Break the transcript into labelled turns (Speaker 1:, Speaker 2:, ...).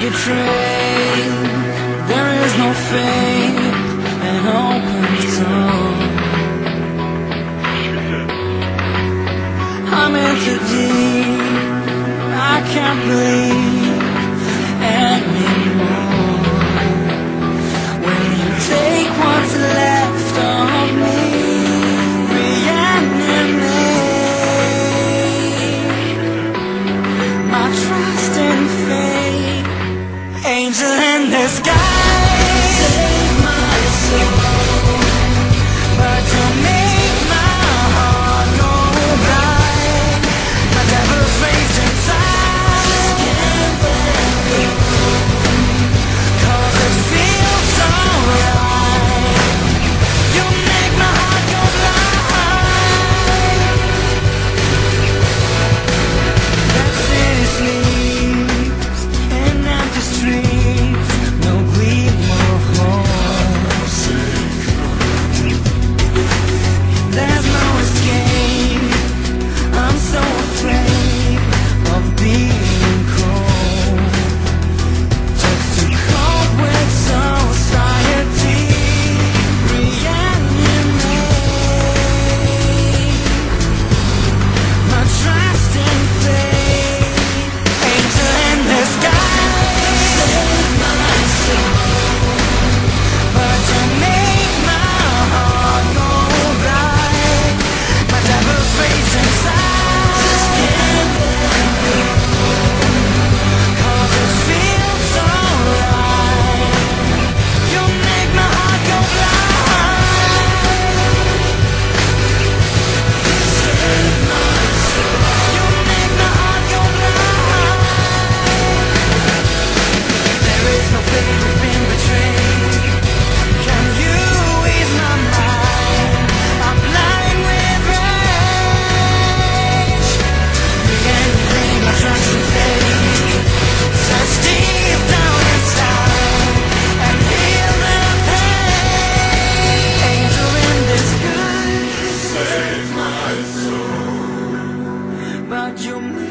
Speaker 1: your train. There is no fate An open zone I'm in deep. I can't believe angel in the sky soul. But you